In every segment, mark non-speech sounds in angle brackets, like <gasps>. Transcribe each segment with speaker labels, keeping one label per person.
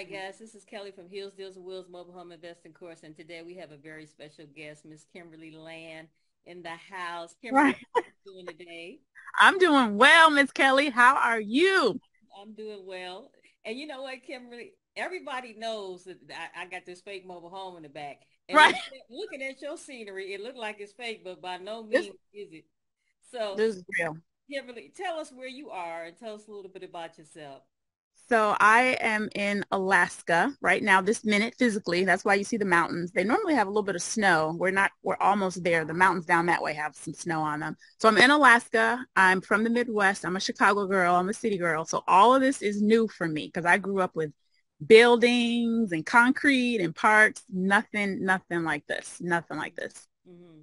Speaker 1: right, mm-hmm. guys, this is Kellie from Heels Deals and Wheels Mobile Home Investing Course, and today we have a very special guest, Miss Kimberly Land, in the house. Kimberly, right. how are you doing today?
Speaker 2: I'm doing well, Miss Kellie. How are you?
Speaker 1: I'm doing well. And you know what, Kimberly? Everybody knows that I, I got this fake mobile home in the back. And right. Looking at your scenery, it looked like it's fake, but by no means this, is it. So
Speaker 2: this is real.
Speaker 1: Kimberly, tell us where you are and tell us a little bit about yourself.
Speaker 2: So I am in Alaska right now, this minute physically. That's why you see the mountains. They normally have a little bit of snow. We're not, we're almost there. The mountains down that way have some snow on them. So I'm in Alaska. I'm from the Midwest. I'm a Chicago girl. I'm a city girl. So all of this is new for me because I grew up with buildings and concrete and parks. Nothing, nothing like this. Nothing like this.
Speaker 1: Mm-hmm.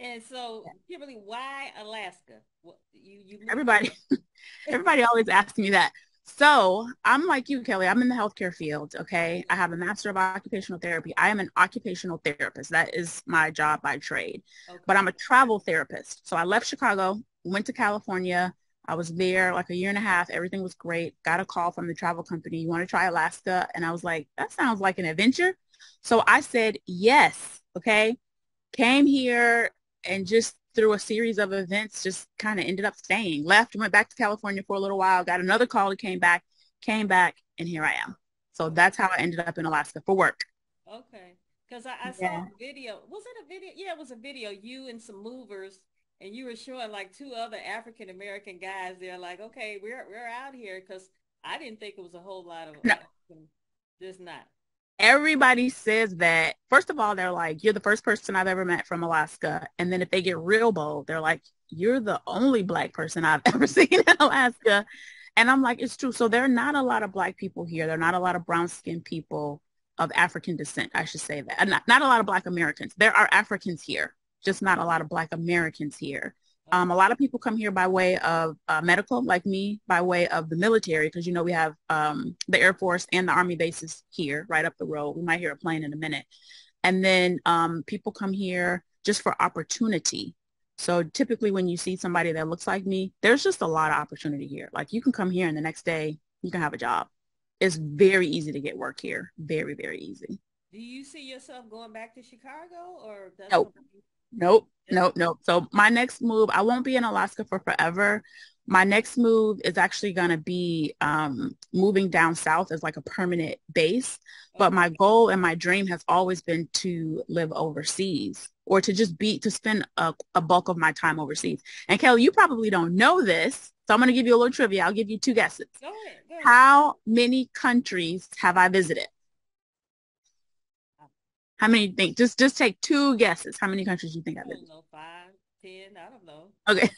Speaker 1: And so, Kimberly, why Alaska?
Speaker 2: You, you everybody, <laughs> everybody always asks me that. So I'm like you, Kellie. I'm in the healthcare field. Okay. I have a master of occupational therapy. I am an occupational therapist. That is my job by trade. Okay. But I'm a travel therapist. So I left Chicago, went to California. I was there like a year and a half. Everything was great. Got a call from the travel company. You want to try Alaska? And I was like, that sounds like an adventure. So I said, yes. Okay. Came here and just through a series of events, just kind of ended up staying. Left, went back to California for a little while, got another call, he came back, came back, and here I am. So that's how I ended up in Alaska for work.
Speaker 1: Okay. Because I, I yeah. saw a video. Was it a video? Yeah, it was a video. You and some movers, and you were showing like two other African American guys. They're like, okay, we're we're out here because I didn't think it was a whole lot of. No. Just not
Speaker 2: everybody says that first of all they're like you're the first person i've ever met from alaska. And then if they get real bold they're like you're the only black person i've <laughs> ever seen in alaska. And i'm like it's true. So there are not a lot of black people here. There are not a lot of brown skinned people of african descent i should say that. Not, not a lot of black americans. There are africans here just not a lot of black americans here um, a lot of people come here by way of uh, medical, like me, by way of the military, because you know we have um, the Air Force and the Army bases here, right up the road. We might hear a plane in a minute, and then um, people come here just for opportunity. So typically, when you see somebody that looks like me, there's just a lot of opportunity here. Like you can come here, and the next day you can have a job. It's very easy to get work here. Very, very easy.
Speaker 1: Do you see yourself going back to Chicago, or
Speaker 2: nope. Nope, nope, nope. So my next move, I won't be in Alaska for forever. My next move is actually going to be um, moving down south as like a permanent base. But my goal and my dream has always been to live overseas or to just be, to spend a, a bulk of my time overseas. And Kellie, you probably don't know this. So I'm going to give you a little trivia. I'll give you two guesses.
Speaker 1: Go ahead, go ahead.
Speaker 2: How many countries have I visited? How many think? Just just take two guesses. How many countries do you think I've been?
Speaker 1: I don't know, five, ten, I don't know.
Speaker 2: Okay.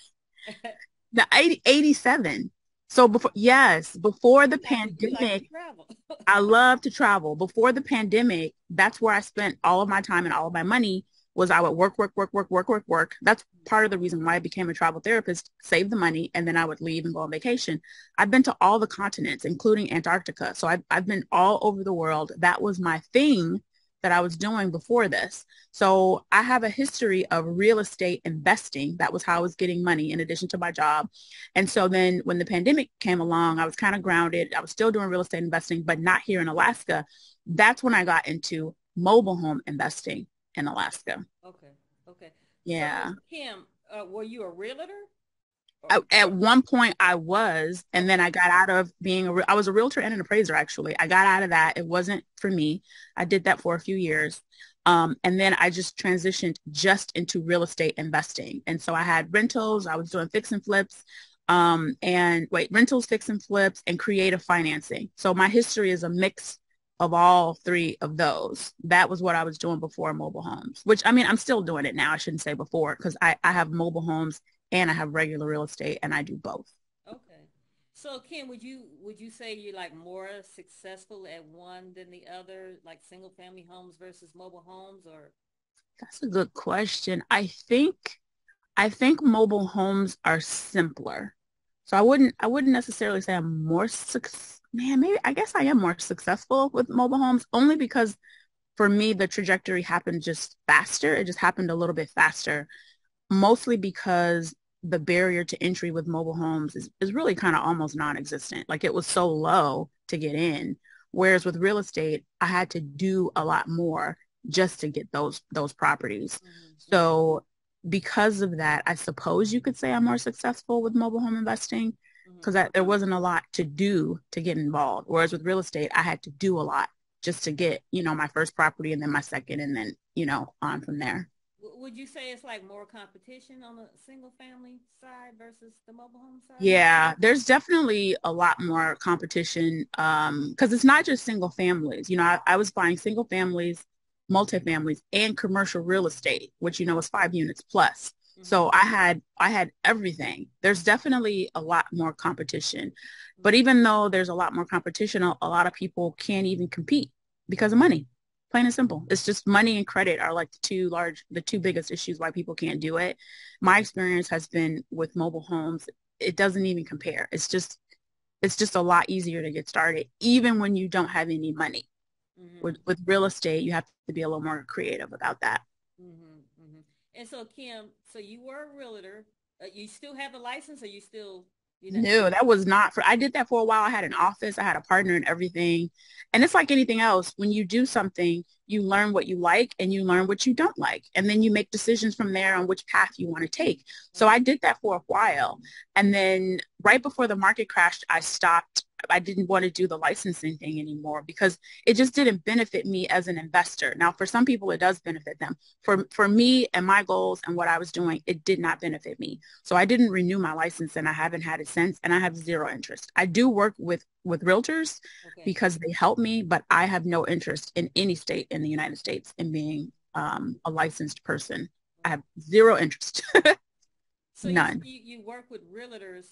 Speaker 2: <laughs> the 80, 87. So before yes, before the pandemic, like I <laughs> love to travel. Before the pandemic, that's where I spent all of my time and all of my money was I would work, work, work, work, work, work, work. That's part of the reason why I became a travel therapist, save the money, and then I would leave and go on vacation. I've been to all the continents, including Antarctica. So I've, I've been all over the world. That was my thing that I was doing before this. So I have a history of real estate investing. That was how I was getting money in addition to my job. And so then when the pandemic came along, I was kind of grounded. I was still doing real estate investing, but not here in Alaska. That's when I got into mobile home investing in Alaska.
Speaker 1: Okay. Okay.
Speaker 2: Yeah.
Speaker 1: So, Kim, uh, were you a realtor?
Speaker 2: At one point I was, and then I got out of being a, I was a realtor and an appraiser actually. I got out of that. It wasn't for me. I did that for a few years. Um, and then I just transitioned just into real estate investing. And so I had rentals, I was doing fix and flips, um, and wait, rentals, fix and flips, and creative financing. So my history is a mix of all three of those. That was what I was doing before mobile homes, which I mean, I'm still doing it now. I shouldn't say before because I, I have mobile homes and I have regular real estate and I do both.
Speaker 1: Okay. So Kim, would you would you say you're like more successful at one than the other, like single family homes versus mobile homes or
Speaker 2: That's a good question. I think I think mobile homes are simpler. So I wouldn't I wouldn't necessarily say I'm more success man, maybe I guess I am more successful with mobile homes only because for me the trajectory happened just faster. It just happened a little bit faster mostly because the barrier to entry with mobile homes is, is really kind of almost non-existent. Like it was so low to get in. Whereas with real estate, I had to do a lot more just to get those those properties. Mm-hmm. So because of that, I suppose you could say I'm more successful with mobile home investing because mm-hmm. there wasn't a lot to do to get involved. Whereas with real estate, I had to do a lot just to get, you know, my first property and then my second and then, you know, on from there.
Speaker 1: Would you say it's like more competition on the single family side versus the mobile home side?
Speaker 2: Yeah, there's definitely a lot more competition because um, it's not just single families. You know, I, I was buying single families, multifamilies, and commercial real estate, which you know is five units plus. Mm-hmm. So I had I had everything. There's definitely a lot more competition. But even though there's a lot more competition, a, a lot of people can't even compete because of money. Plain and simple. It's just money and credit are like the two large, the two biggest issues why people can't do it. My experience has been with mobile homes. It doesn't even compare. It's just, it's just a lot easier to get started, even when you don't have any money. Mm-hmm. With, with real estate, you have to be a little more creative about that.
Speaker 1: Mm-hmm, mm-hmm. And so, Kim, so you were a realtor. Uh, you still have a license, or you still
Speaker 2: you know? No, that was not for, I did that for a while. I had an office, I had a partner and everything. And it's like anything else. When you do something, you learn what you like and you learn what you don't like. And then you make decisions from there on which path you want to take. So I did that for a while. And then right before the market crashed, I stopped I didn't want to do the licensing thing anymore because it just didn't benefit me as an investor. Now, for some people, it does benefit them. For for me and my goals and what I was doing, it did not benefit me. So I didn't renew my license, and I haven't had it since. And I have zero interest. I do work with with realtors okay. because they help me, but I have no interest in any state in the United States in being um, a licensed person. I have zero interest. <laughs>
Speaker 1: so None. You, you work with realtors,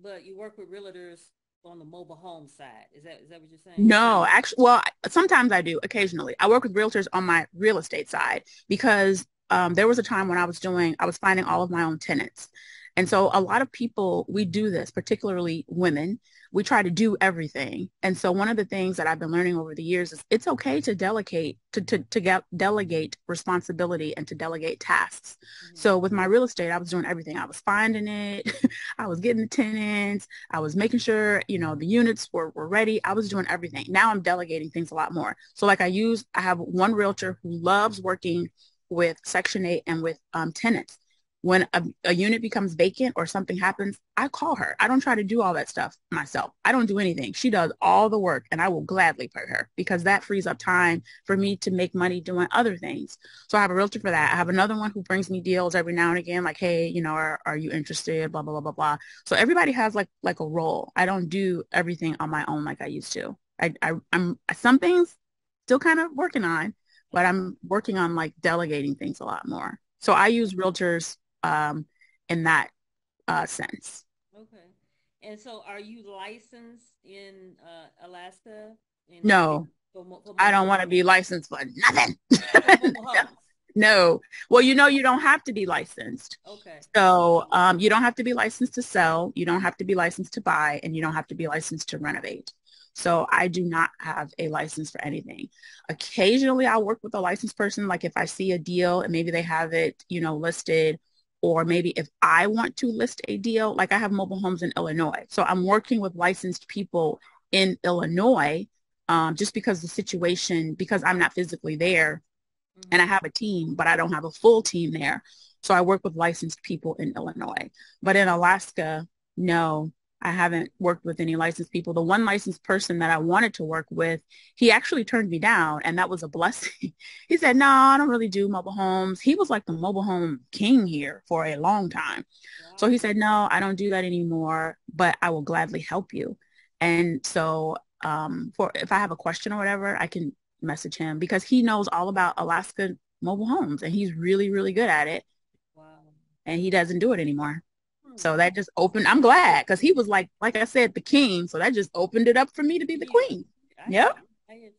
Speaker 1: but you work with realtors on the mobile home side. Is that is that what you're saying?
Speaker 2: No, actually, well, sometimes I do. Occasionally, I work with realtors on my real estate side because um, there was a time when I was doing, I was finding all of my own tenants, and so a lot of people, we do this, particularly women, we try to do everything. And so one of the things that I've been learning over the years is it's okay to delegate, to, to, to get, delegate responsibility and to delegate tasks. Mm-hmm. So with my real estate, I was doing everything. I was finding it. <laughs> I was getting the tenants. I was making sure, you know, the units were, were ready. I was doing everything. Now I'm delegating things a lot more. So like I use, I have one realtor who loves working with Section 8 and with um, tenants when a, a, unit becomes vacant or something happens, I call her. I don't try to do all that stuff myself. I don't do anything. She does all the work and I will gladly pay her because that frees up time for me to make money doing other things. So I have a realtor for that. I have another one who brings me deals every now and again, like, hey, you know, are, are you interested? Blah, blah, blah, blah, blah. So everybody has like, like a role. I don't do everything on my own like I used to. I, I I'm some things still kind of working on, but I'm working on like delegating things a lot more. So I use realtors um, in that uh, sense.
Speaker 1: Okay. And so are you licensed in uh, Alaska? In
Speaker 2: no. For, for I don't want to be licensed for nothing. no. <laughs> <laughs> no. Well, you know, you don't have to be licensed.
Speaker 1: Okay.
Speaker 2: So um, you don't have to be licensed to sell. You don't have to be licensed to buy, and you don't have to be licensed to renovate. So I do not have a license for anything. Occasionally I'll work with a licensed person. Like if I see a deal and maybe they have it, you know, listed or maybe if I want to list a deal, like I have mobile homes in Illinois. So I'm working with licensed people in Illinois um, just because the situation, because I'm not physically there mm-hmm. and I have a team, but I don't have a full team there. So I work with licensed people in Illinois. But in Alaska, no, I haven't worked with any licensed people. The one licensed person that I wanted to work with, he actually turned me down and that was a blessing. <laughs> he said, no, I don't really do mobile homes. He was like the mobile home king here for a long time. Wow. So he said, no, I don't do that anymore, but I will gladly help you. And so um, for if I have a question or whatever, I can message him because he knows all about Alaska mobile homes and he's really, really good at it. Wow. And he doesn't do it anymore. So that just opened, I'm glad because he was like, like I said, the king. So that just opened it up for me to be the yeah. queen. I, yep. I, I,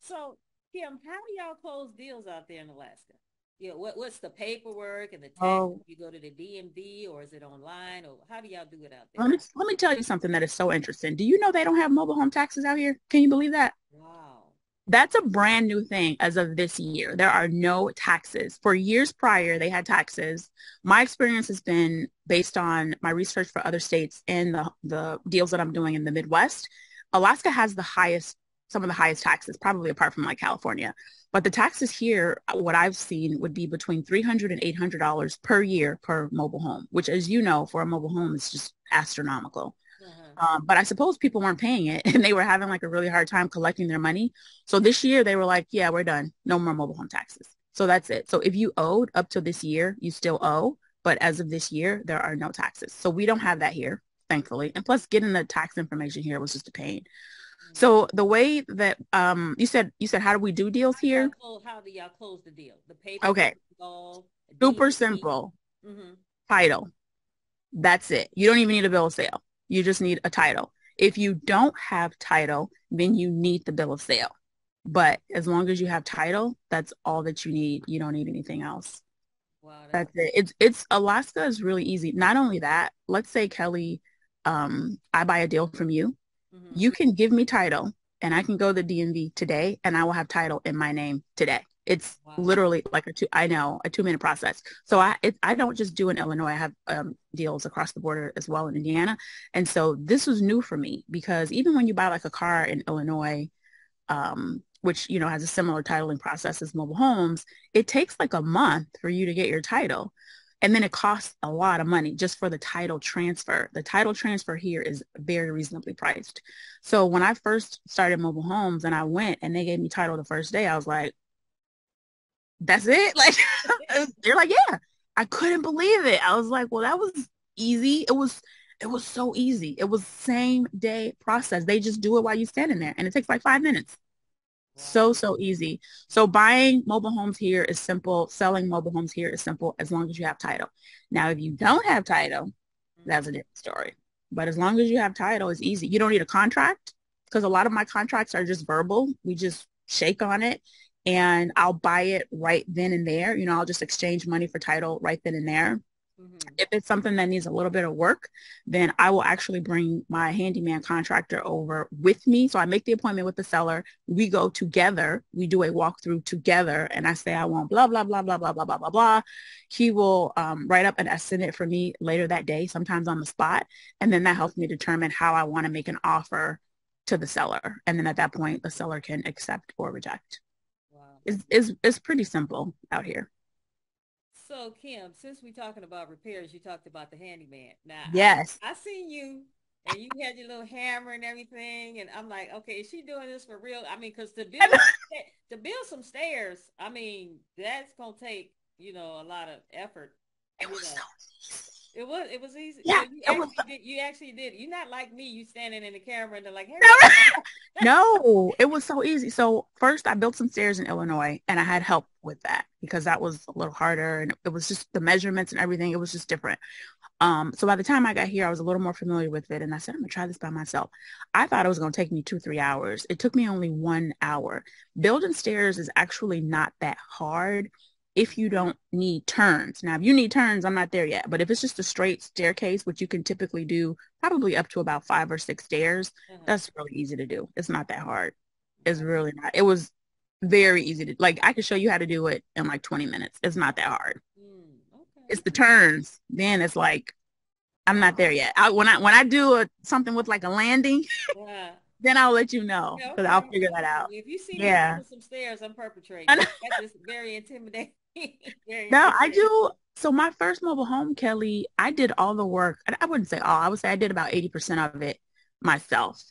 Speaker 1: so Kim, how do y'all close deals out there in Alaska? Yeah, what, what's the paperwork and the tax? Oh. You go to the DMV or is it online or how do y'all do it out there?
Speaker 2: Let me, let me tell you something that is so interesting. Do you know they don't have mobile home taxes out here? Can you believe that?
Speaker 1: Wow.
Speaker 2: That's a brand new thing as of this year. There are no taxes. For years prior, they had taxes. My experience has been based on my research for other states and the, the deals that I'm doing in the Midwest. Alaska has the highest some of the highest taxes, probably apart from like California. But the taxes here, what I've seen would be between $300 and $800 per year per mobile home, which as you know, for a mobile home is just astronomical. Um, but I suppose people weren't paying it <laughs> and they were having like a really hard time collecting their money. So this year they were like, yeah, we're done. No more mobile home taxes. So that's it. So if you owed up to this year, you still owe. But as of this year, there are no taxes. So we don't have that here, thankfully. And plus getting the tax information here was just a pain. So the way that um you said you said how do we do deals here?
Speaker 1: How do y'all close the deal? The paper.
Speaker 2: Okay. Super simple. Mm-hmm. Title. That's it. You don't even need a bill of sale. You just need a title. If you don't have title, then you need the bill of sale. But as long as you have title, that's all that you need. You don't need anything else. Wow, that's, that's it. It's it's Alaska is really easy. Not only that, let's say Kellie, um, I buy a deal from you Mm-hmm. You can give me title and I can go to the DMV today and I will have title in my name today. It's wow. literally like a two, I know, a two minute process. So I, it, I don't just do in Illinois. I have um, deals across the border as well in Indiana. And so this was new for me because even when you buy like a car in Illinois, um, which, you know, has a similar titling process as mobile homes, it takes like a month for you to get your title. And then it costs a lot of money just for the title transfer. The title transfer here is very reasonably priced. So when I first started mobile homes and I went and they gave me title the first day, I was like, that's it? <laughs> Like, they're like, yeah, I couldn't believe it. I was like, well, that was easy. It was, it was so easy. It was same day process. They just do it while you're standing there and it takes like five minutes. So, so easy. So buying mobile homes here is simple. Selling mobile homes here is simple as long as you have title. Now, if you don't have title, that's a different story. But as long as you have title, it's easy. You don't need a contract because a lot of my contracts are just verbal. We just shake on it and I'll buy it right then and there. You know, I'll just exchange money for title right then and there. Mm-hmm. If it's something that needs a little bit of work, then I will actually bring my handyman contractor over with me. So I make the appointment with the seller. We go together. We do a walkthrough together. And I say, I want blah, blah, blah, blah, blah, blah, blah, blah, blah. He will um, write up an estimate for me later that day, sometimes on the spot. And then that helps me determine how I want to make an offer to the seller. And then at that point, the seller can accept or reject. It's, it's, it's pretty simple out here.
Speaker 1: So Kim, since we're talking about repairs, you talked about the handyman. Now,
Speaker 2: yes,
Speaker 1: I, I seen you and you had your little hammer and everything, and I'm like, okay, is she doing this for real? I mean, because to build <laughs> to build some stairs, I mean, that's gonna take you know a lot of effort.
Speaker 2: It was
Speaker 1: know.
Speaker 2: so
Speaker 1: it was it was easy.
Speaker 2: Yeah,
Speaker 1: you actually, was... did, you actually did. You're not like me. You standing in the camera and they're like, hey. <laughs>
Speaker 2: no, it was so easy. So first, I built some stairs in Illinois, and I had help with that because that was a little harder, and it was just the measurements and everything. It was just different. Um, so by the time I got here, I was a little more familiar with it, and I said, I'm gonna try this by myself. I thought it was gonna take me two, three hours. It took me only one hour. Building stairs is actually not that hard if you don't need turns. Now, if you need turns, I'm not there yet. But if it's just a straight staircase, which you can typically do probably up to about five or six stairs, mm-hmm. that's really easy to do. It's not that hard. It's really not. It was very easy to, like, I could show you how to do it in like 20 minutes. It's not that hard. Mm, okay. It's the turns. Then it's like, I'm not there yet. I, when I when I do a, something with like a landing, <laughs> yeah. then I'll let you know because okay. I'll figure that out.
Speaker 1: If you see me yeah. some stairs, I'm perpetrating. <laughs> That's just very intimidating. <laughs>
Speaker 2: no, I do. So my first mobile home, Kellie, I did all the work. I wouldn't say all. I would say I did about 80% of it myself.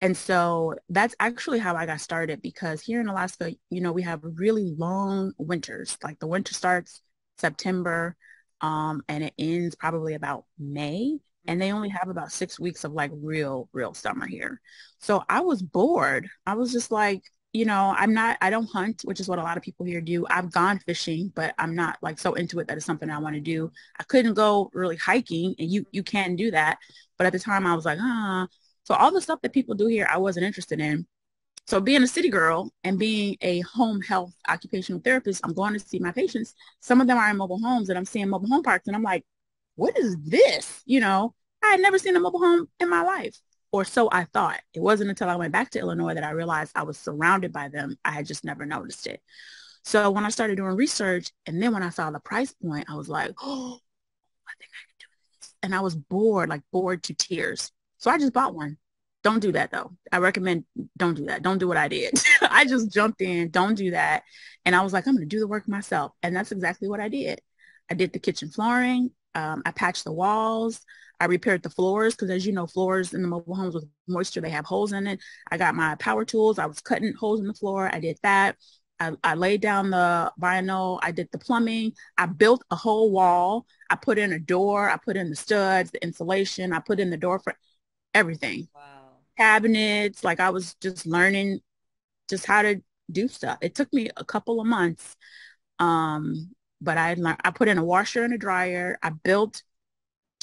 Speaker 2: And so that's actually how I got started because here in Alaska, you know, we have really long winters. Like the winter starts September um, and it ends probably about May. And they only have about six weeks of like real, real summer here. So I was bored. I was just like, you know, I'm not, I don't hunt, which is what a lot of people here do. I've gone fishing, but I'm not like so into it that it's something I want to do. I couldn't go really hiking and you, you can do that. But at the time I was like, ah, so all the stuff that people do here, I wasn't interested in. So being a city girl and being a home health occupational therapist, I'm going to see my patients. Some of them are in mobile homes and I'm seeing mobile home parks and I'm like, what is this? You know, I had never seen a mobile home in my life or so I thought. It wasn't until I went back to Illinois that I realized I was surrounded by them. I had just never noticed it. So when I started doing research and then when I saw the price point, I was like, <gasps> oh, I think I can do this. And I was bored, like bored to tears. So I just bought one. don't do that though. I recommend don't do that. Don't do what I did. <laughs> I just jumped in. Don't do that. And I was like, I'm going to do the work myself. And that's exactly what I did. I did the kitchen flooring. Um, I patched the walls. I repaired the floors because as you know, floors in the mobile homes with moisture, they have holes in it. I got my power tools. I was cutting holes in the floor. I did that. I, I laid down the vinyl. I did the plumbing. I built a whole wall. I put in a door. I put in the studs, the insulation. I put in the door for everything. Wow. Cabinets. Like I was just learning just how to do stuff. It took me a couple of months. Um, but I learned, I put in a washer and a dryer. I built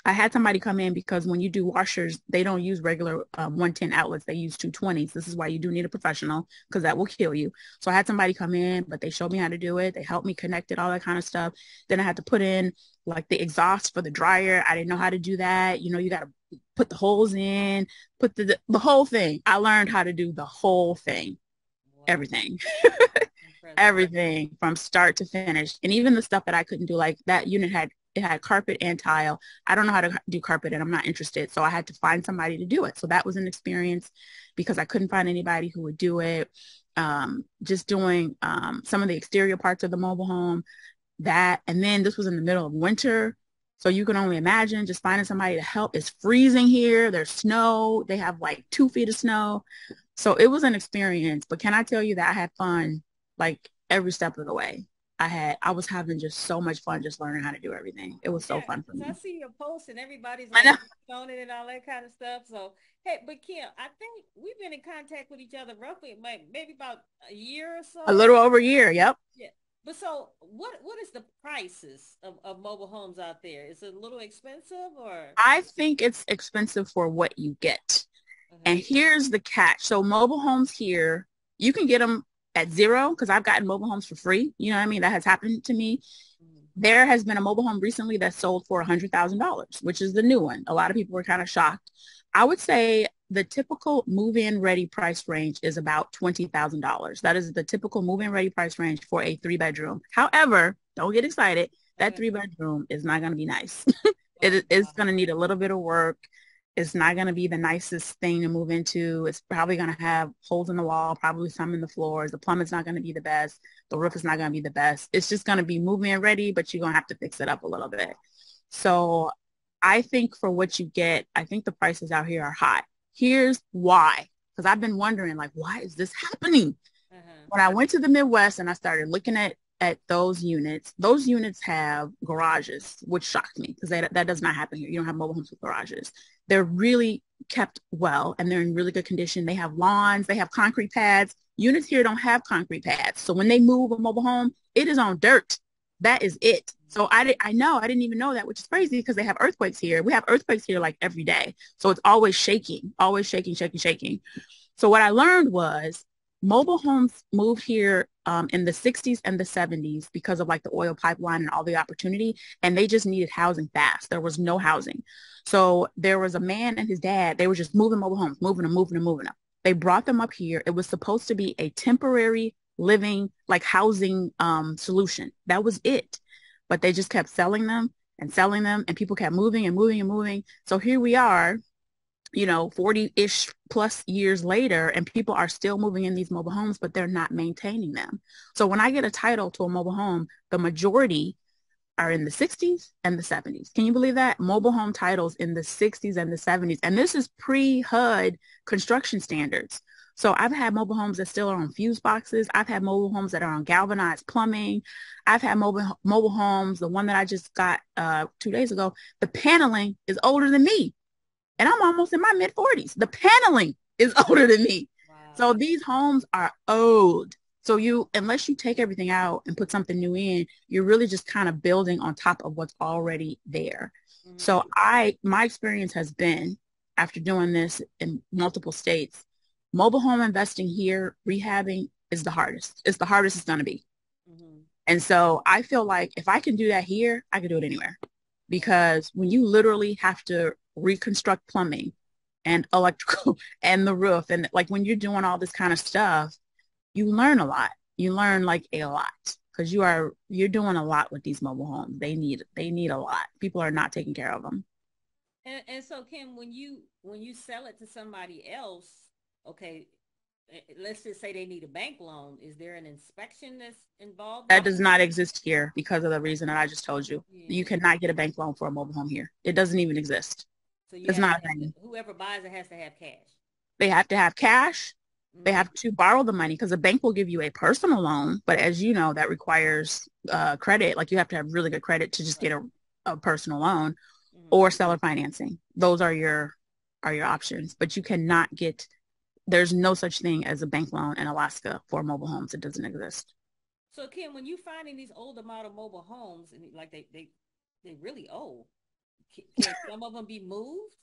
Speaker 2: I had somebody come in because when you do washers, they don't use regular um, 110 outlets. They use 220s. This is why you do need a professional because that will kill you. So I had somebody come in, but they showed me how to do it. They helped me connect it, all that kind of stuff. Then I had to put in like the exhaust for the dryer. I didn't know how to do that. You know, you got to put the holes in, put the, the whole thing. I learned how to do the whole thing, wow. everything. <laughs> everything from start to finish. And even the stuff that I couldn't do, like that unit had it had carpet and tile. I don't know how to do carpet and I'm not interested. So I had to find somebody to do it. So that was an experience because I couldn't find anybody who would do it. Um, just doing um, some of the exterior parts of the mobile home, that. And then this was in the middle of winter. So you can only imagine just finding somebody to help. It's freezing here. There's snow. They have like two feet of snow. So it was an experience. But can I tell you that I had fun like every step of the way? I had I was having just so much fun just learning how to do everything. It was so yeah, fun for me.
Speaker 1: I see your posts and everybody's like <laughs> on it and all that kind of stuff. So hey, but Kim, I think we've been in contact with each other roughly like maybe about a year or so.
Speaker 2: A little over a year, yep.
Speaker 1: Yeah. But so what what is the prices of, of mobile homes out there? Is it a little expensive or
Speaker 2: I think it's expensive for what you get. And here's the catch. So mobile homes here, you can get them at zero because I've gotten mobile homes for free. You know what I mean? That has happened to me. Mm-hmm. There has been a mobile home recently that sold for $100,000, which is the new one. A lot of people were kind of shocked. I would say the typical move-in ready price range is about $20,000. That is the typical move-in ready price range for a three bedroom. However, don't get excited. That three bedroom is not going to be nice. <laughs> it is going to need a little bit of work. It's not going to be the nicest thing to move into. It's probably going to have holes in the wall, probably some in the floors. The plumbing's not going to be the best. The roof is not going to be the best. It's just going to be moving ready, but you're going to have to fix it up a little bit. So I think for what you get, I think the prices out here are high. Here's why. Because I've been wondering, like, why is this happening? Mm-hmm. When I went to the Midwest and I started looking at at those units, those units have garages, which shocked me because that, that does not happen here. You don't have mobile homes with garages. They're really kept well and they're in really good condition. They have lawns, they have concrete pads. Units here don't have concrete pads. So when they move a mobile home, it is on dirt. That is it. So I, I know, I didn't even know that, which is crazy because they have earthquakes here. We have earthquakes here like every day. So it's always shaking, always shaking, shaking, shaking. So what I learned was mobile homes moved here um, in the 60s and the 70s because of like the oil pipeline and all the opportunity and they just needed housing fast. There was no housing. So there was a man and his dad they were just moving mobile homes moving them moving them moving them they brought them up here. It was supposed to be a temporary living like housing um, solution. That was it. But they just kept selling them and selling them and people kept moving and moving and moving. So here we are you know, 40-ish plus years later and people are still moving in these mobile homes, but they're not maintaining them. So when I get a title to a mobile home, the majority are in the 60s and the 70s. Can you believe that? Mobile home titles in the 60s and the 70s. And this is pre-HUD construction standards. So I've had mobile homes that still are on fuse boxes. I've had mobile homes that are on galvanized plumbing. I've had mobile mobile homes. The one that I just got uh, two days ago, the paneling is older than me and I'm almost in my mid 40s. The paneling is <laughs> older than me. Wow. So these homes are old. So you, unless you take everything out and put something new in, you're really just kind of building on top of what's already there. Mm-hmm. So I, my experience has been after doing this in multiple states, mobile home investing here, rehabbing is the hardest. It's the hardest it's going to be. Mm-hmm. And so I feel like if I can do that here, I can do it anywhere because when you literally have to reconstruct plumbing and electrical <laughs> and the roof. And like when you're doing all this kind of stuff, you learn a lot. You learn like a lot because you are you're doing a lot with these mobile homes. They need they need a lot. People are not taking care of them.
Speaker 1: And, and so Kim, when you when you sell it to somebody else, okay, eh, let's just say they need a bank loan. Is there an inspection that's involved?
Speaker 2: That does not exist here because of the reason that I just told you. Yeah. You cannot get a bank loan for a mobile home here. It doesn't even exist. So it's not
Speaker 1: to, whoever buys it has to have cash.
Speaker 2: They have to have cash. Mm-hmm. They have to borrow the money because a bank will give you a personal loan, but as you know, that requires uh, credit. Like you have to have really good credit to just get a, a personal loan or seller financing. Those are your are your options, but you cannot get there's no such thing as a bank loan in Alaska for mobile homes. It doesn't exist.
Speaker 1: So Kim, when you finding these older model mobile homes and like they they they really old, can some of them be moved?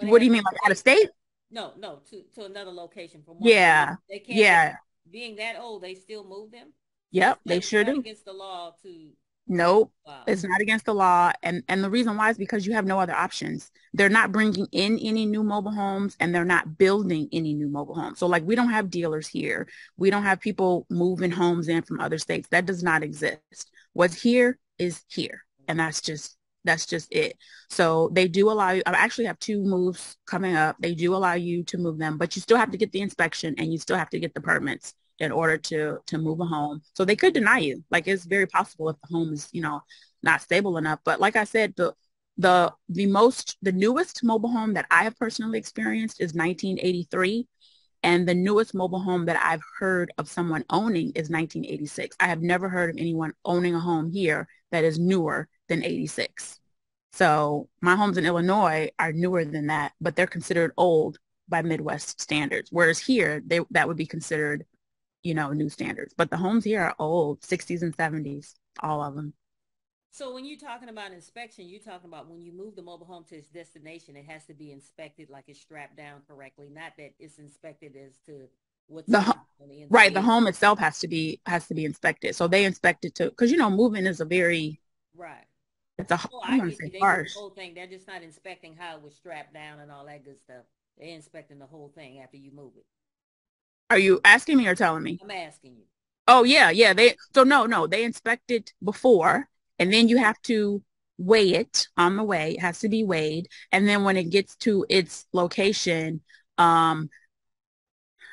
Speaker 2: What do you mean, like out of state?
Speaker 1: No, no, to to another location. From
Speaker 2: yeah, they can't. Yeah,
Speaker 1: being that old, they still move them.
Speaker 2: Yep, they sure do.
Speaker 1: Against the law to
Speaker 2: Nope. Wow. It's not against the law. And, and the reason why is because you have no other options. They're not bringing in any new mobile homes and they're not building any new mobile homes. So like we don't have dealers here. We don't have people moving homes in from other states. That does not exist. What's here is here. And that's just, that's just it. So they do allow you, I actually have two moves coming up. They do allow you to move them, but you still have to get the inspection and you still have to get the permits in order to to move a home. So they could deny you. Like it's very possible if the home is, you know, not stable enough. But like I said, the the the most the newest mobile home that I have personally experienced is 1983 and the newest mobile home that I've heard of someone owning is 1986. I have never heard of anyone owning a home here that is newer than 86. So my homes in Illinois are newer than that, but they're considered old by Midwest standards. Whereas here, they, that would be considered you know, new standards. But the homes here are old, 60s and 70s, all of them.
Speaker 1: So when you're talking about inspection, you're talking about when you move the mobile home to its destination, it has to be inspected like it's strapped down correctly, not that it's inspected as to what's
Speaker 2: the, the right. The home itself has to be has to be inspected. So they inspect it to because you know moving is a very
Speaker 1: right.
Speaker 2: It's a oh, I
Speaker 1: harsh. The whole thing. They're just not inspecting how it was strapped down and all that good stuff. They're inspecting the whole thing after you move it.
Speaker 2: Are you asking me or telling me?
Speaker 1: I'm asking you.
Speaker 2: Oh yeah, yeah. They so no, no. They inspect it before, and then you have to weigh it on the way. It has to be weighed, and then when it gets to its location, um,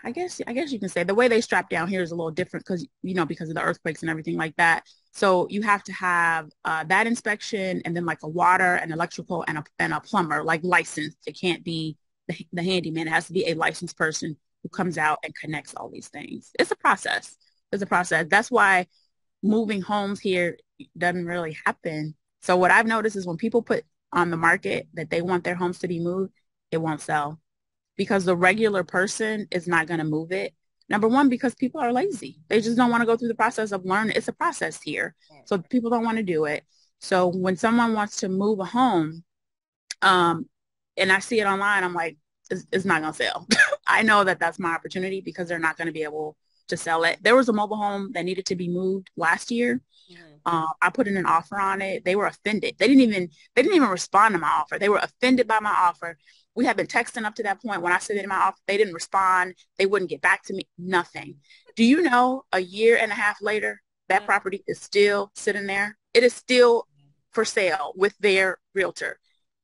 Speaker 2: I guess I guess you can say the way they strap down here is a little different because you know because of the earthquakes and everything like that. So you have to have uh, that inspection, and then like a water and electrical and a and a plumber like licensed. It can't be the, the handyman. It has to be a licensed person who comes out and connects all these things. It's a process. It's a process. That's why moving homes here doesn't really happen. So what I've noticed is when people put on the market that they want their homes to be moved, it won't sell because the regular person is not going to move it. Number one, because people are lazy. They just don't want to go through the process of learning. It's a process here. So people don't want to do it. So when someone wants to move a home, um, and I see it online, I'm like, it's, it's not going to sell. <laughs> I know that that's my opportunity because they're not going to be able to sell it. There was a mobile home that needed to be moved last year. Mm-hmm. Uh, I put in an offer on it. They were offended. They didn't even they didn't even respond to my offer. They were offended by my offer. We had been texting up to that point. When I submitted my offer, they didn't respond. They wouldn't get back to me. Nothing. Do you know? A year and a half later, that mm-hmm. property is still sitting there. It is still for sale with their realtor.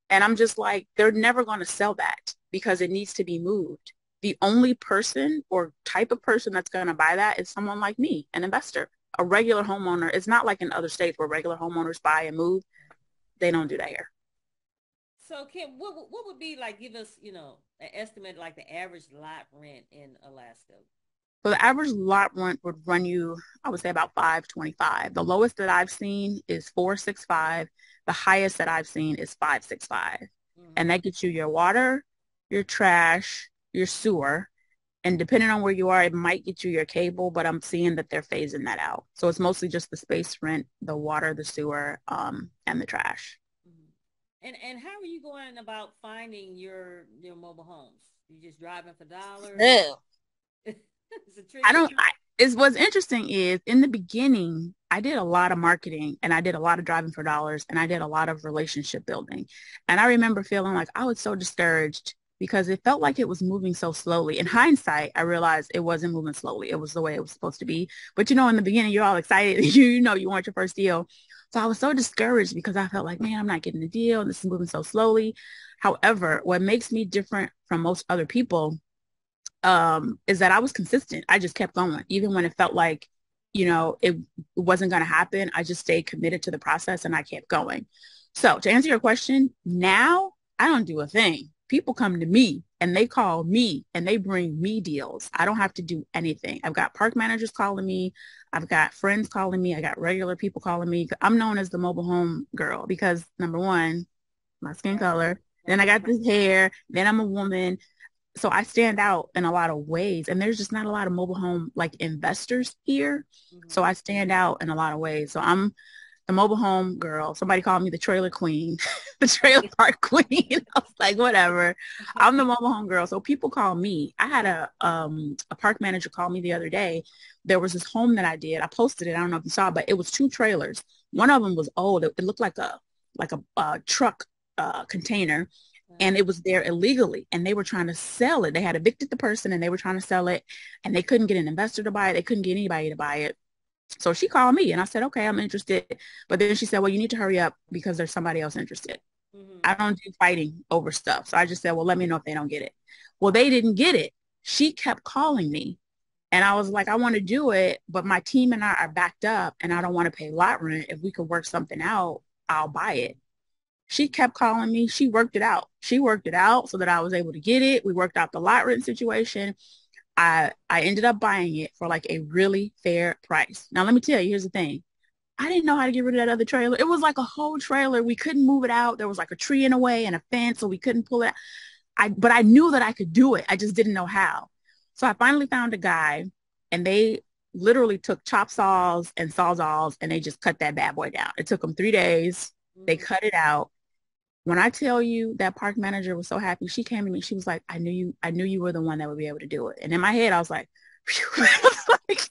Speaker 2: And I'm just like, they're never going to sell that because it needs to be moved the only person or type of person that's going to buy that is someone like me, an investor. A regular homeowner, it's not like in other states where regular homeowners buy and move. They don't do that here.
Speaker 1: So Kim, what what would be like give us, you know, an estimate like the average lot rent in Alaska?
Speaker 2: So the average lot rent would run you, I would say about 525. The lowest that I've seen is 465. The highest that I've seen is 565. Mm-hmm. And that gets you your water, your trash, your sewer. And depending on where you are, it might get you your cable, but I'm seeing that they're phasing that out. So it's mostly just the space rent, the water, the sewer, um, and the trash.
Speaker 1: Mm-hmm. And and how are you going about finding your your mobile homes? You just driving for dollars?
Speaker 2: No. <laughs> I don't. I, is what's interesting is in the beginning, I did a lot of marketing and I did a lot of driving for dollars and I did a lot of relationship building. And I remember feeling like I was so discouraged because it felt like it was moving so slowly. In hindsight, I realized it wasn't moving slowly. It was the way it was supposed to be. But you know, in the beginning, you're all excited. <laughs> you, know, you want your first deal. So I was so discouraged because I felt like, man, I'm not getting the deal. This is moving so slowly. However, what makes me different from most other people um, is that I was consistent. I just kept going, even when it felt like, you know, it wasn't going to happen. I just stayed committed to the process and I kept going. So to answer your question, now I don't do a thing. People come to me and they call me and they bring me deals. I don't have to do anything. I've got park managers calling me. I've got friends calling me. I got regular people calling me. I'm known as the mobile home girl because number one, my skin color. Then I got this hair. Then I'm a woman. So I stand out in a lot of ways. And there's just not a lot of mobile home like investors here. Mm-hmm. So I stand out in a lot of ways. So I'm the mobile home girl. Somebody called me the trailer queen, <laughs> the trailer <laughs> park queen. <laughs> I was like, whatever. I'm the mobile home girl. So people call me. I had a um a park manager call me the other day. There was this home that I did. I posted it. I don't know if you saw, but it was two trailers. One of them was old. It, it looked like a like a, a truck uh, container and it was there illegally and they were trying to sell it. They had evicted the person and they were trying to sell it and they couldn't get an investor to buy it. They couldn't get anybody to buy it. So she called me and I said, okay, I'm interested. But then she said, well, you need to hurry up because there's somebody else interested. Mm-hmm. I don't do fighting over stuff. So I just said, well, let me know if they don't get it. Well, they didn't get it. She kept calling me and I was like, I want to do it, but my team and I are backed up and I don't want to pay lot rent. If we could work something out, I'll buy it. She kept calling me. She worked it out. She worked it out so that I was able to get it. We worked out the lot rent situation. I I ended up buying it for like a really fair price. Now let me tell you, here's the thing. I didn't know how to get rid of that other trailer. It was like a whole trailer. We couldn't move it out. There was like a tree in the way and a fence, so we couldn't pull it. I but I knew that I could do it. I just didn't know how. So I finally found a guy and they literally took chop saws and sawzalls and they just cut that bad boy down. It took them three days. They mm-hmm. cut it out when I tell you that park manager was so happy, she came to me. She was like, I knew you, I knew you were the one that would be able to do it. And in my head, I was like, <laughs> <laughs>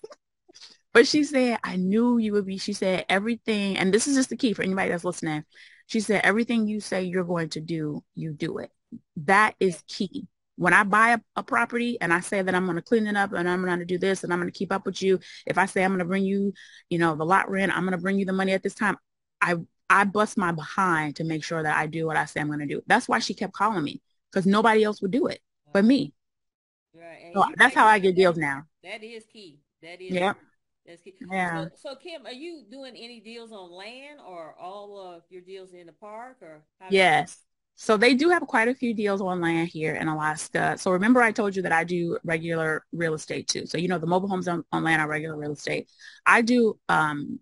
Speaker 2: <laughs> but she said, I knew you would be, she said, everything, and this is just the key for anybody that's listening. She said, everything you say you're going to do, you do it. That is key. When I buy a, a property and I say that I'm going to clean it up and I'm going to do this and I'm going to keep up with you, if I say I'm going to bring you, you know, the lot rent, I'm going to bring you the money at this time, I I bust my behind to make sure that I do what I say I'm going to do. That's why she kept calling me because nobody else would do it but me. Right. So that's how I get deals now.
Speaker 1: That is key. That is. Yeah. That's key. Yeah. So, so, Kim, are you doing any deals on land or all of your deals in the park or?
Speaker 2: yes. So they do have quite a few deals on land here in Alaska. So remember I told you that I do regular real estate too. So you know the mobile homes on, on land are regular real estate. I do um,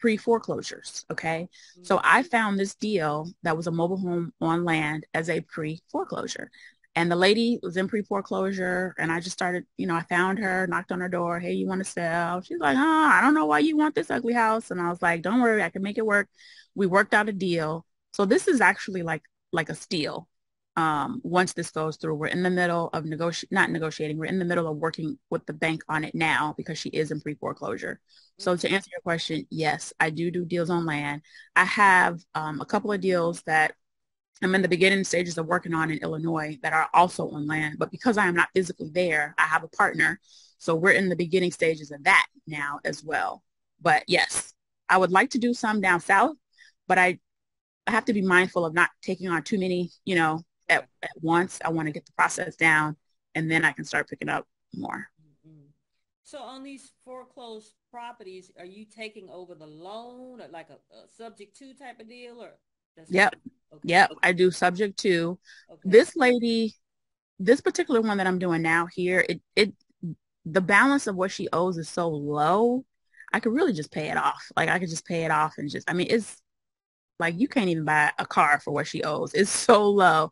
Speaker 2: pre-foreclosures. Okay. Mm-hmm. So I found this deal that was a mobile home on land as a pre-foreclosure. And the lady was in pre-foreclosure and I just started, you know, I found her, knocked on her door. Hey, you want to sell? She's like, oh, I don't know why you want this ugly house. And I was like, don't worry, I can make it work. We worked out a deal. So this is actually like, like a steal um, once this goes through. We're in the middle of negotiating, not negotiating, we're in the middle of working with the bank on it now because she is in pre-foreclosure. So to answer your question, yes, I do do deals on land. I have um, a couple of deals that I'm in the beginning stages of working on in Illinois that are also on land, but because I am not physically there, I have a partner. So we're in the beginning stages of that now as well. But yes, I would like to do some down south, but I, I have to be mindful of not taking on too many, you know, at, at once. I want to get the process down and then I can start picking up more. Mm-hmm.
Speaker 1: So on these foreclosed properties, are you taking over the loan or like a, a subject to type of deal or?
Speaker 2: Yep. Okay. Yep. I do subject to okay. this lady, this particular one that I'm doing now here, it, it, the balance of what she owes is so low. I could really just pay it off. Like I could just pay it off and just, I mean, it's like you can't even buy a car for what she owes. It's so low.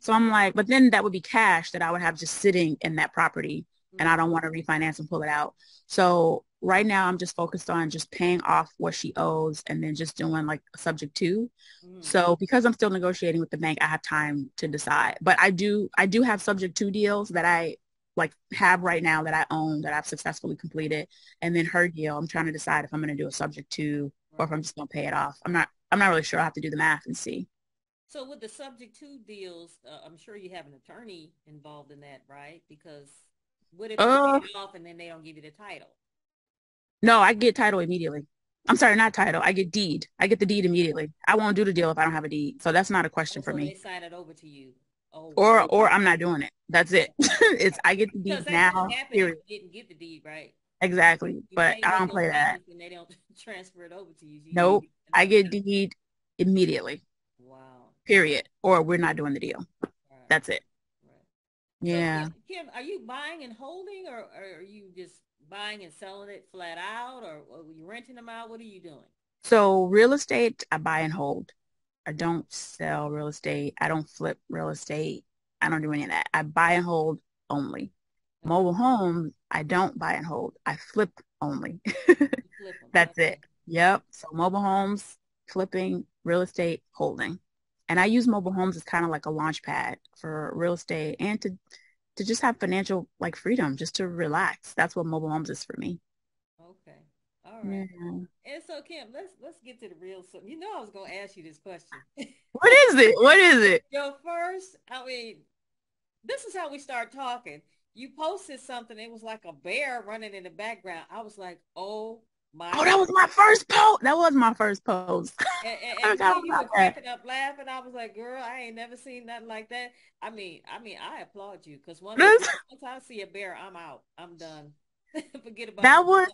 Speaker 2: So I'm like, but then that would be cash that I would have just sitting in that property and I don't want to refinance and pull it out. So right now I'm just focused on just paying off what she owes and then just doing like a subject to. Mm. So because I'm still negotiating with the bank, I have time to decide. But I do I do have subject to deals that I like have right now that I own that I've successfully completed. And then her deal, I'm trying to decide if I'm going to do a subject to or if I'm just going to pay it off. I'm not I'm not really sure. I have to do the math and see.
Speaker 1: So with the subject to deals, uh, I'm sure you have an attorney involved in that, right? Because what if uh, you off and then they don't give you the title?
Speaker 2: No, I get title immediately. I'm sorry, not title. I get deed. I get the deed immediately. I won't do the deal if I don't have a deed. So that's not a question oh, for
Speaker 1: so
Speaker 2: me.
Speaker 1: They sign it over to you.
Speaker 2: Oh, or or I'm not doing it. That's it. <laughs> it's I get the deed now.
Speaker 1: Period. didn't get the deed right.
Speaker 2: Exactly, you but I don't play that.
Speaker 1: And they don't <laughs> transfer it over to you. you
Speaker 2: nope, I get deed immediately. Period. Or we're not doing the deal. That's it. Right. Yeah.
Speaker 1: So, Kim, are you buying and holding or, or, are you just buying and selling it flat out or, or are you renting them out? What are you doing?
Speaker 2: So real estate, I buy and hold. I don't sell real estate. I don't flip real estate. I don't do any of that. I buy and hold only. Mobile homes, I don't buy and hold. I flip only. <laughs> That's it. Yep. So mobile homes, flipping, real estate, holding. And I use mobile homes as kind of like a launch pad for real estate and to to just have financial like freedom, just to relax. That's what mobile homes is for me.
Speaker 1: Okay. All right. Yeah. And so Kim, let's let's get to the real stuff. You know I was gonna ask you this question. <laughs>
Speaker 2: what is it? What is it?
Speaker 1: Your first, I mean, this is how we start talking. You posted something, it was like a bear running in the background. I was like, oh
Speaker 2: my oh, that was my first post. That was my first post. <laughs>
Speaker 1: And, and, and you were cracking up laughing. I was like, girl, I ain't never seen nothing like that. I mean, I mean, I applaud you because once, once I see a bear, I'm out. I'm done. <laughs> Forget about
Speaker 2: that was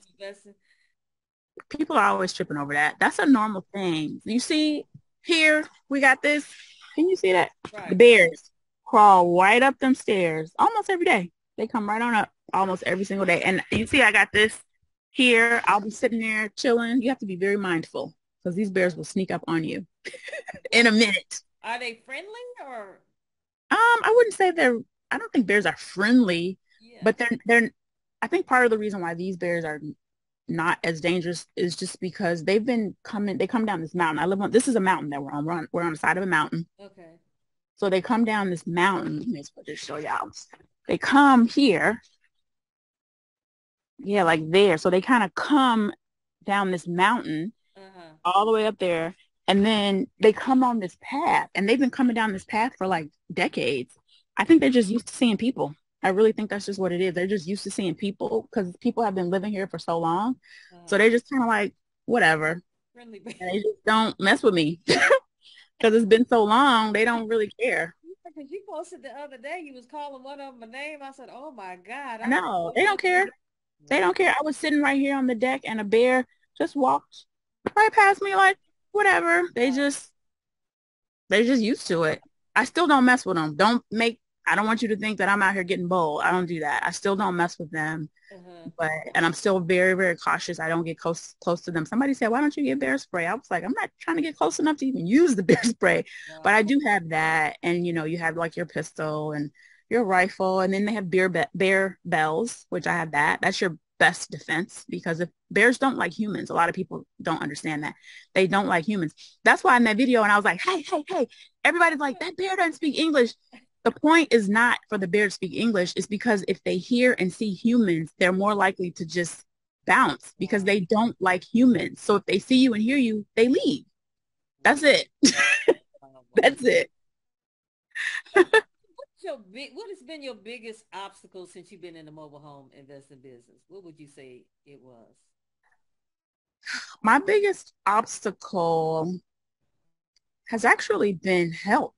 Speaker 2: people are always tripping over that. That's a normal thing. You see here, we got this. Can you see that? Right. The bears crawl right up them stairs almost every day. They come right on up almost every single day. And you see I got this here, I'll be sitting there chilling. You have to be very mindful because these bears will sneak up on you <laughs> in a minute.
Speaker 1: Are they friendly or?
Speaker 2: Um, I wouldn't say they're. I don't think bears are friendly, yeah. but they're they're. I think part of the reason why these bears are not as dangerous is just because they've been coming. They come down this mountain. I live on. This is a mountain that we're on. We're on, we're on the side of a mountain.
Speaker 1: Okay.
Speaker 2: So they come down this mountain. Let me just show y'all. They come here yeah, like there. So they kind of come down this mountain uh-huh. all the way up there. And then they come on this path and they've been coming down this path for like decades. I think they're just used to seeing people. I really think that's just what it is. They're just used to seeing people because people have been living here for so long. Uh-huh. So they're just kind of like, whatever. Friendly. And they just don't mess with me <laughs> because it's been so long. They don't really care. <laughs>
Speaker 1: Because you posted the other day, you was calling one of them a name. I said, "Oh my God!"
Speaker 2: I know they don't care. They don't care. I was sitting right here on the deck and a bear just walked right past me like, whatever. They just, they're just used to it. I still don't mess with them. Don't make, I don't want you to think that I'm out here getting bold. I don't do that. I still don't mess with them. Mm-hmm. But, and I'm still very, very cautious. I don't get close, close to them. Somebody said, why don't you get bear spray? I was like, I'm not trying to get close enough to even use the <laughs> bear spray. Wow. But I do have that. And, you know, you have like your pistol and your rifle, and then they have bear be- bear bells, which I have that. That's your best defense because if bears don't like humans, a lot of people don't understand that. They don't like humans. That's why in that video, and I was like, hey, hey, hey, everybody's like, that bear doesn't speak English. The point is not for the bear to speak English. It's because if they hear and see humans, they're more likely to just bounce because they don't like humans. So if they see you and hear you, they leave. That's it. <laughs> That's it <laughs>
Speaker 1: your big what has been your biggest obstacle since you've been in the mobile home investing business? What would you say it was?
Speaker 2: My biggest obstacle has actually been help.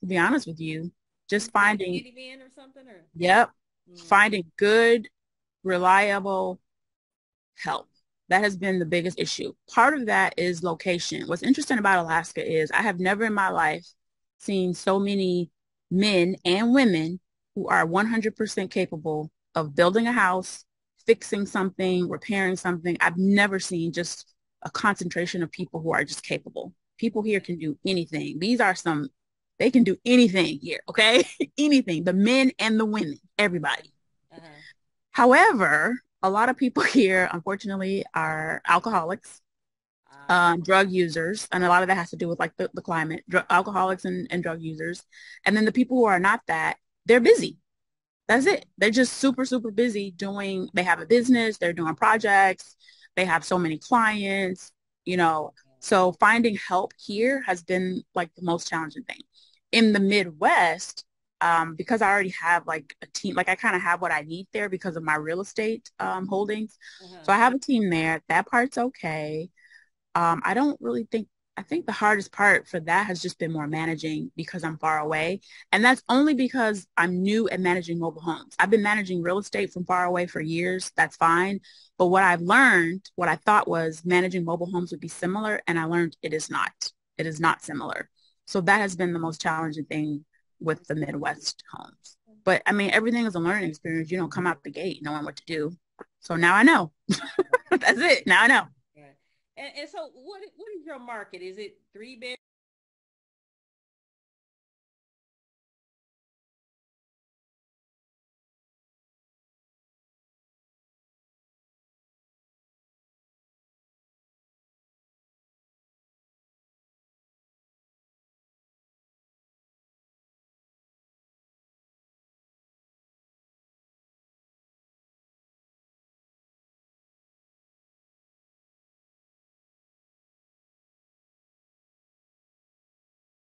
Speaker 2: To be honest with you, just finding
Speaker 1: or something or
Speaker 2: yep, mm. finding good, reliable help. That has been the biggest issue. Part of that is location. What's interesting about Alaska is I have never in my life seen so many men and women who are 100% capable of building a house, fixing something, repairing something. I've never seen just a concentration of people who are just capable. People here can do anything. These are some, they can do anything here, okay? <laughs> anything, the men and the women, everybody. Uh-huh. However, a lot of people <laughs> here, unfortunately, are alcoholics um, drug users, and a lot of that has to do with like the, the climate, alcoholics and, and drug users. And then the people who are not that, they're busy. That's it. They're just super, super busy doing, they have a business, they're doing projects, they have so many clients, you know, So finding help here has been like the most challenging thing. In the Midwest, um, because I already have like a team, like I kind of have what I need there because of my real estate um, holdings. Uh-huh. So I have a team there. That part's okay. Um, I don't really think I think the hardest part for that has just been more managing because I'm far away. And that's only because I'm new at managing mobile homes. I've been managing real estate from far away for years. That's fine. But what I've learned, what I thought was managing mobile homes would be similar. And I learned it is not. It is not similar. So that has been the most challenging thing with the Midwest homes. But I mean, everything is a learning experience. You don't come out the gate knowing what to do. So now I know. <laughs> That's it. Now I know.
Speaker 1: And, and so what what is your market? Is it three bed